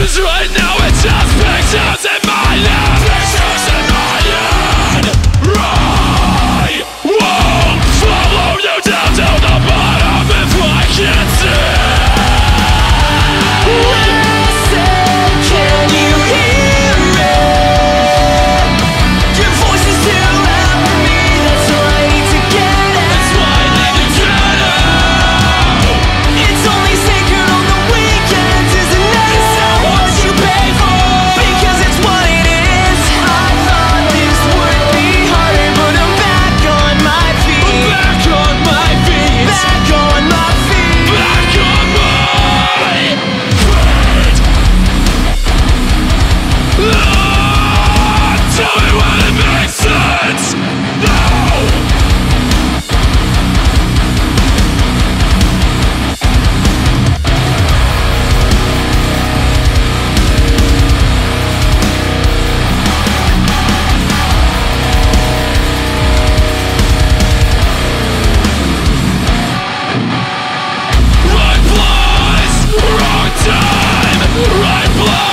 Cause right now Right blood!